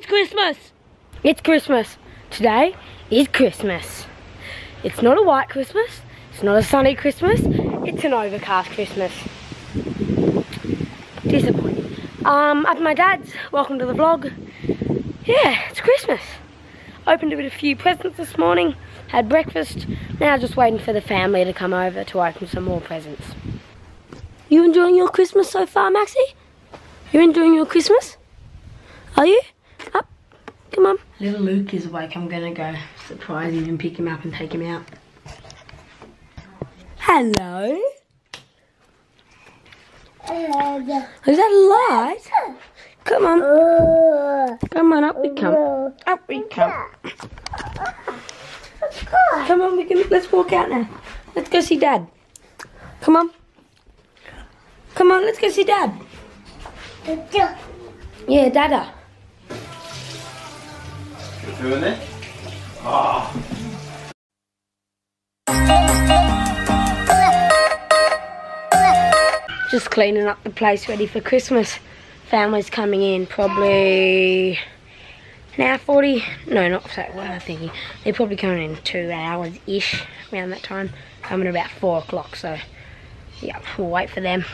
It's Christmas. It's Christmas. Today is Christmas. It's not a white Christmas. It's not a sunny Christmas. It's an overcast Christmas. Disappointing. Um, at my dad's. Welcome to the vlog. Yeah, it's Christmas. Opened a bit a few presents this morning. Had breakfast. Now just waiting for the family to come over to open some more presents. You enjoying your Christmas so far, Maxie? You enjoying your Christmas? Are you? Up. Come on. Little Luke is awake. I'm gonna go surprise him and pick him up and take him out. Hello. Is that a light? Come on. Come on, up we come. Up we come. Come on, we can let's walk out now. Let's go see Dad. Come on. Come on, let's go see Dad. Yeah, Dada. Doing it? Ah. Just cleaning up the place ready for Christmas. Family's coming in probably an hour 40. No, not so, what am thinking? They're probably coming in two hours-ish around that time. Coming about four o'clock, so yeah, we'll wait for them.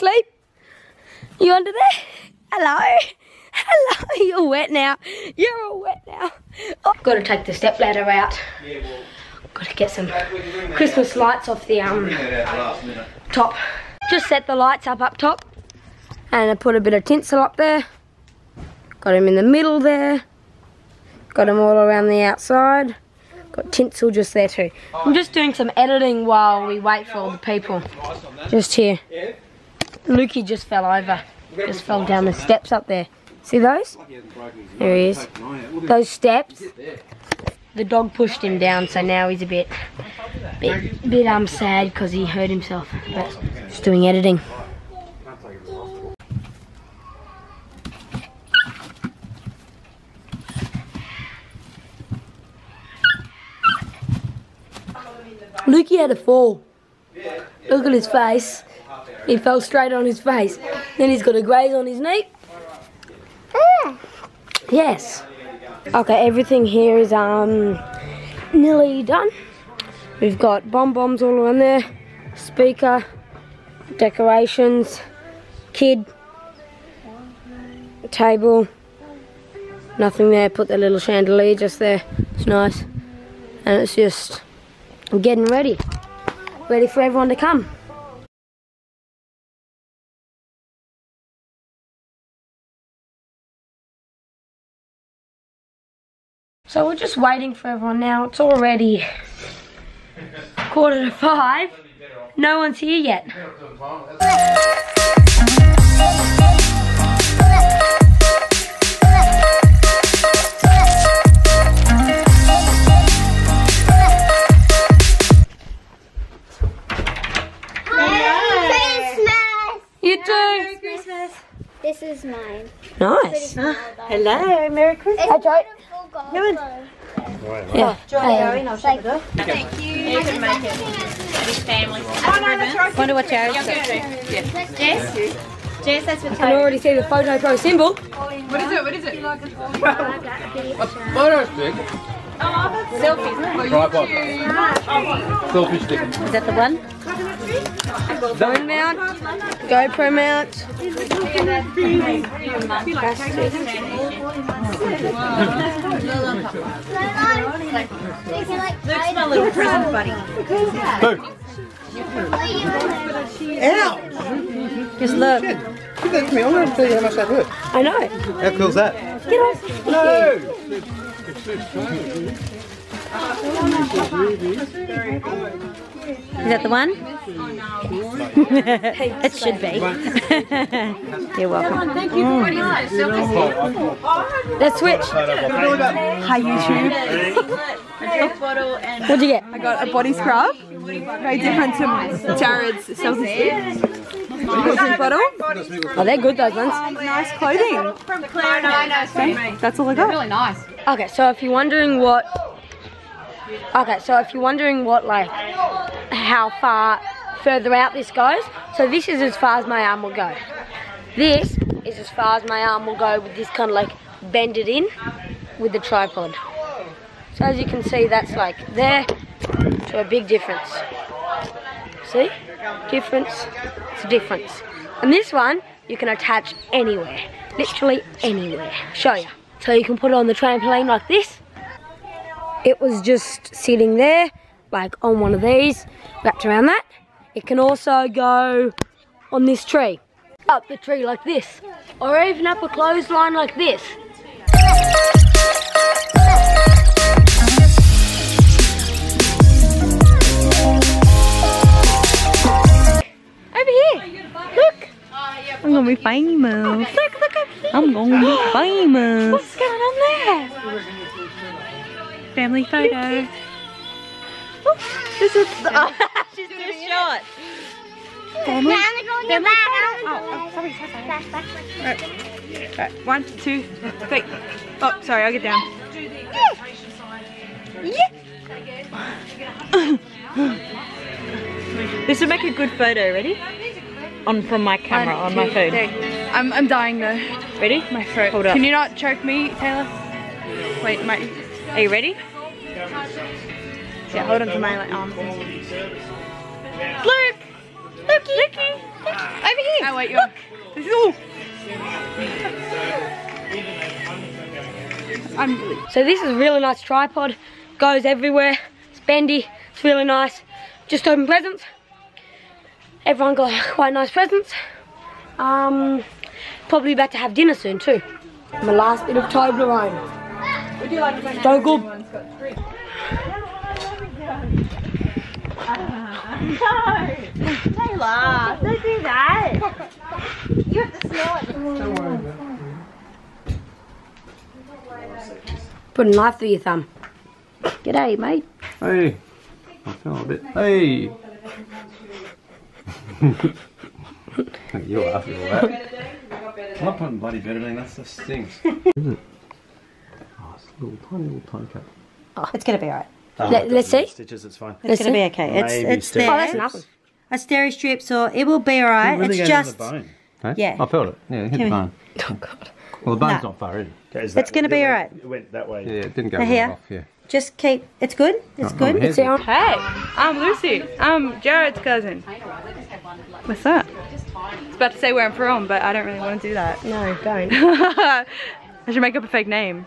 Sleep. You under there? Hello? Hello, you're wet now. You're all wet now. Oh, got to take the step ladder out. Got to get some Christmas lights off the um top. Just set the lights up up top. And I put a bit of tinsel up there. Got them in the middle there. Got them all around the outside. Got tinsel just there too. I'm just doing some editing while we wait for all the people. Just here. Lukey just fell over. Just fell down the steps up there. See those? There he is. Those steps. The dog pushed him down, so now he's a bit, bit, bit um sad because he hurt himself. But just doing editing. Lukey had a fall. Look at his face. He fell straight on his face. Then he's got a graze on his knee. Yes. Okay, everything here is um nearly done. We've got bomb bombs all around there, speaker, decorations, kid, table, nothing there. Put the little chandelier just there. It's nice, and it's just getting ready, ready for everyone to come. So we're just waiting for everyone now. It's already quarter to five. No one's here yet. You too. This is mine. Nice. Ah, hello, Merry Christmas. It's Gold Yeah. Shut the. You can make it family. Wonder what Jared's got. Jess? Jess, that's for I can already see the Fotopro symbol. What is it? What is it? Photo stick. selfies. Right, what? Selfie stick. Is that the one? Phone mount, GoPro mount. Luke's my little present buddy. Ow! Just look. Give that to me. I'm going to tell you how much that hurt. I know. How cool's that? Get off. No! Is that the one? it should be. You're welcome. Thank you for putting on selfies. Let's switch. Hi YouTube. Take bottle and What'd you get? I got a body scrub. Very different to Jared's selfie stick. Bottle. Oh, they're good, those ones. Um, nice clothing. From Claire. No, no, sorry, me. That's all I got. Really nice. Okay, so if you're wondering what, okay, so if you're wondering what like, how far further out this goes, so this is as far as my arm will go. This is as far as my arm will go with this kind of like bended in with the tripod. So as you can see, that's like there to a big difference. See? Difference, it's a difference. And this one, you can attach anywhere, literally anywhere. Show you. So you can put it on the trampoline like this. It was just sitting there, like on one of these, wrapped around that. It can also go on this tree, up the tree like this, or even up a clothesline like this. Over here, look. I'm gonna be famous. Look, look. I'm gonna be famous. What's going on there? Family photo. Oh, this is the, she's doing a shot. Family. Oh, I'm going to back. Oh, sorry, sorry, sorry. Right, one, two, three. Oh, sorry, I'll get down. this would make a good photo. Ready? On from my camera on my phone. I'm, I'm dying though. Ready? My throat. Hold up. Can you not choke me, Taylor? Wait, my. Are you ready? Yeah, hold on to my like, arms. Look! Looky! Looky! Over here! Oh, wait, you're. This is all. I'm. So this is a really nice tripod. Goes everywhere. It's bendy. It's really nice. Just open presents. Everyone got quite nice presents. Um, probably about to have dinner soon too. My last bit of Toblerone. So good. Taylor, don't do that. You have to smell it. Put a knife through your thumb. G'day, mate. Hey. I feel a bit. Hey. you are after all that. I'm not putting bloody betadine, that's the stinks. Is it? Oh, it's a little tiny, little tiny cut. Oh, it's gonna be alright. Let, us see. Stitches, it's fine. It's gonna be okay. It's Maybe it's still- Oh, that's there. nothing. A steri strip, so it will be alright. Really It's just the bone. Hey? Yeah. I felt it. Yeah, it hit the Come bone. Oh God. Well, the bone's No. not far in. It's gonna be alright. It went that way. Yeah, it didn't go Now right here. off. Yeah. Just keep. It's good. It's Oh, good. It's See, I'm- Hey, I'm Lucy. I'm Jared's cousin. What's that? I was about to say where I'm from, but I don't really want to do that. No, don't. I should make up a fake name.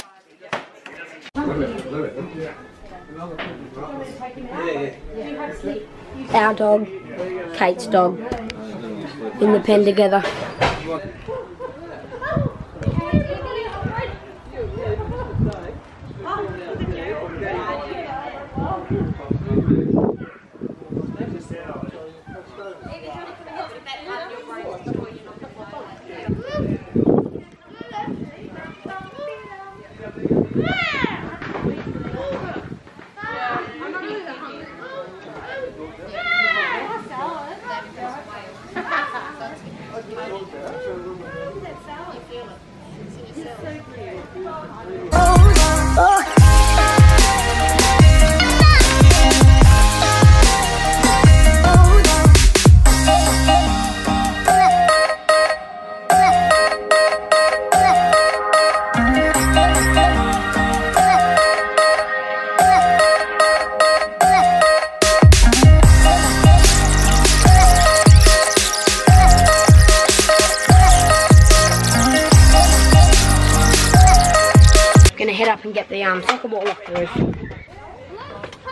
Our dog, Kate's dog, in the pen together. Gonna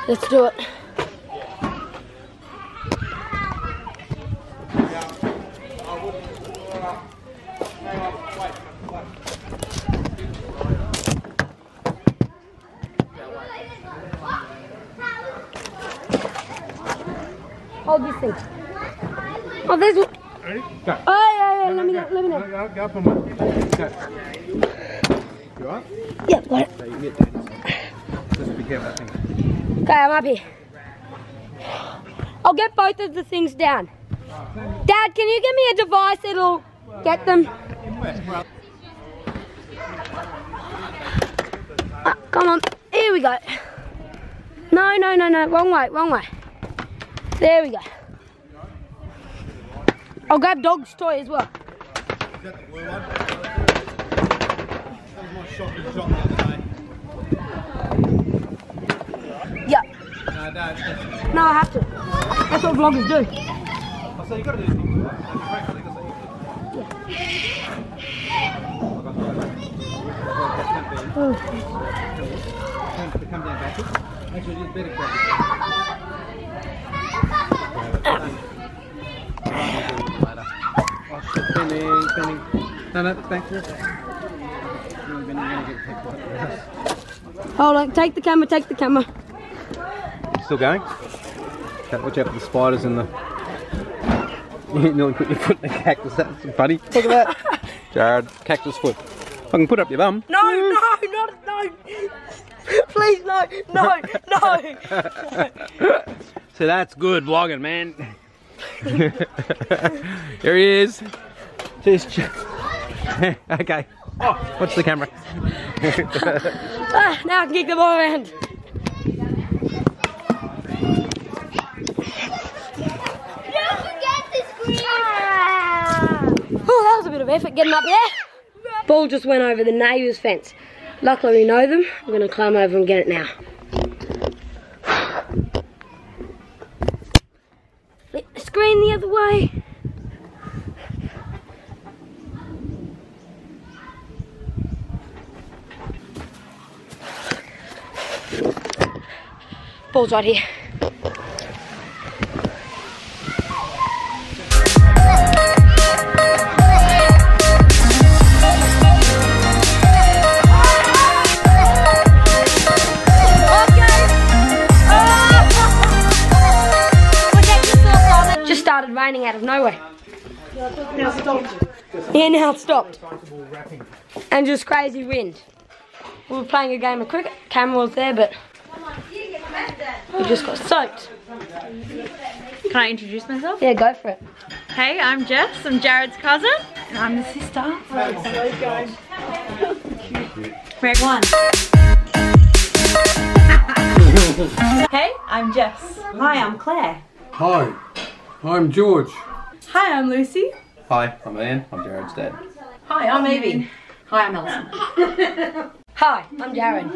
Let's do it. Hold this thing. Oh, there's one. Ready? Go. Oh, yeah, yeah, let me go. let me. Go, go, go, go. You alright? Yeah, got it. So you get. Just be careful that thing. Okay, I'm up here. I'll get both of the things down. Dad, can you give me a device that'll get them? Ah, come on, here we go. No, no, no, no, wrong way, wrong way. There we go. I'll grab dog's toy as well. Shot you shot the other day. Yeah. No, Dad. No, I have to. That's what vloggers do. Oh, so you got to do things like that. You practice, that's what you do. Come, come down backwards. Make sure you better grab Oh shit, bending, bending. No, no, back there. You're bending, gonna get hit by it. Hold on, take the camera, take the camera. Still going? Okay, watch out for the spiders and the. You nearly put your foot in the cactus. That's funny. Look at that. Jared, cactus foot. I can put up your bum. No, no, not, no. Please, no, no, no. So that's good vlogging, man. Here he is. Just. okay. Oh, watch the camera. Ah, now I can kick the ball around. Oh, that was a bit of effort getting up there. Ball just went over the neighbour's fence. Luckily we know them. I'm going to climb over and get it now. Screen the other way. Just started raining out of nowhere. Yeah, now it stopped. And just crazy wind. We were playing a game of cricket. Camera was there, but we just got soaked. Can I introduce myself? Yeah, go for it. Hey, I'm Jess. I'm Jared's cousin. And I'm the sister. Greg one. hey, I'm Jess. Hi, I'm Claire. Hi, I'm George. Hi, I'm Lucy. Hi, I'm Ian. I'm Jared's dad. Hi, I'm Evie. Hi, I'm Alison. Hi, I'm Jared.